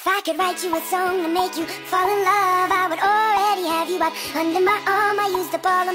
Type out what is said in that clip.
If I could write you a song to make you fall in love I would already have you up under my arm I used up all of my